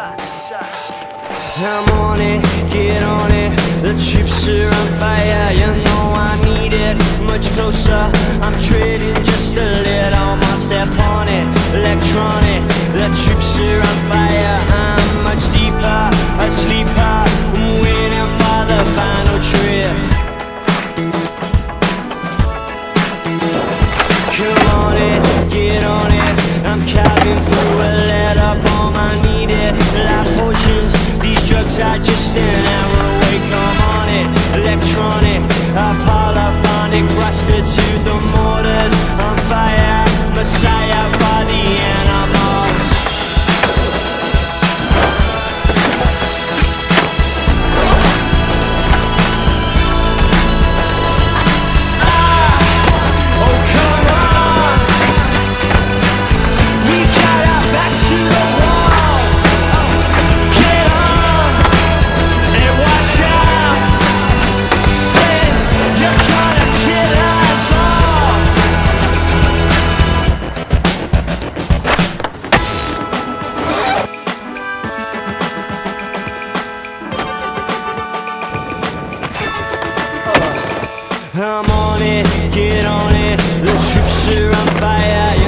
I'm on it, get on it. The chips are on fire, you know I need it. Much closer, I'm trading just a little more. Step on it, electronic. The chips are on fire, I'm much deeper asleep. inside just an hour away. Come on in, electronic. I'm on it, get on it, the troops are on fire.